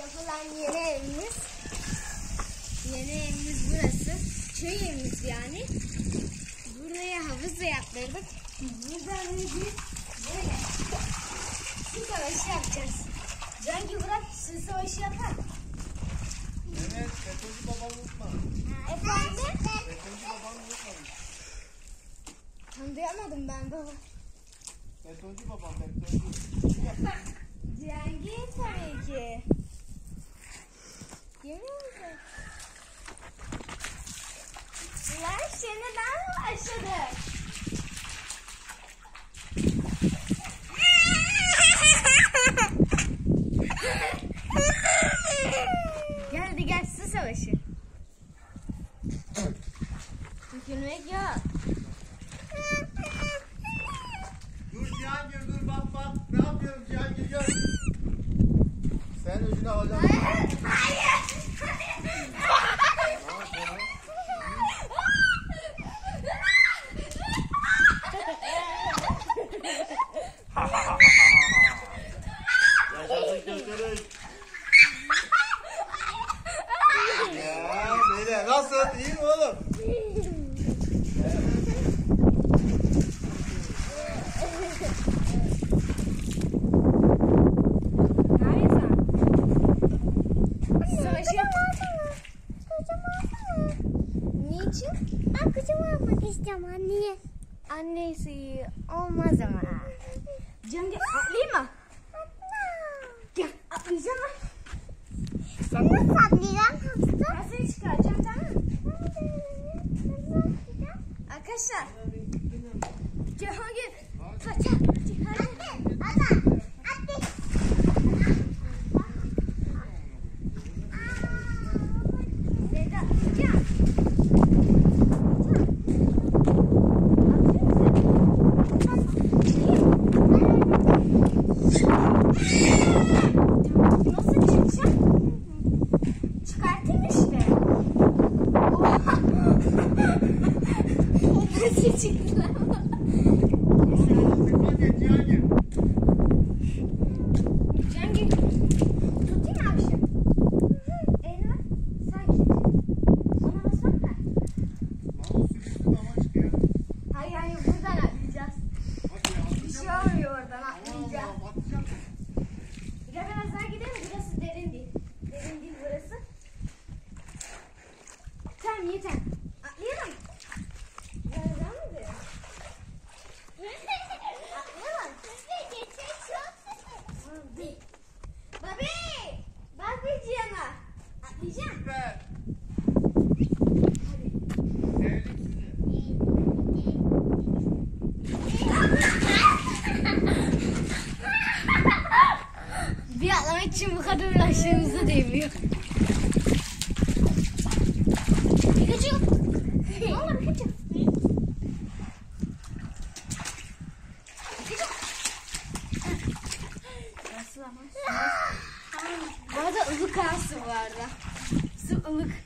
yapılan yeni evimiz. Yeni evimiz burası. Köy evimiz yani. Buraya havuz da yaptırdık. Buradan bir böyle su savaşı yapacağız. Cengi bırak su savaşı yapar. Evet, betoncu babanı unutma. Efendim? Betoncu babanı unutma. Tanıyamadım ben baba. Betoncu babam, betoncu. Cengiz tabii Mi başladık? gel hadi gel su savaşı. Tükürmek yok. Dur Cihangir dur bak bak. Ne yapıyorum Cihangir gör. Sen öcünü alacaksın. Niçin? Ben kızımı almak istiyorum anne. Annesi olmaz ama. Cengiz atlayayım mı? Gel atlayacağım mı? Sen nasıl atlayacaksın hamster? Ben seni çıkaracağım tamam mı? Arkadaşlar. Cihangir. Kaç. Hadi. Hadi. Hadi. Nasıl çıkacağım? Nasıl ama? Bu arada ılık su bu arada. Su ılık.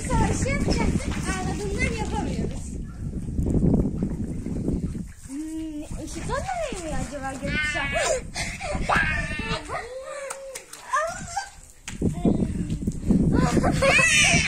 Bir savaşı yapacaktık. Ağladığından yapamıyoruz. Hmm, ışıklar nereye mi acaba gökkuşağı? Uçacağız.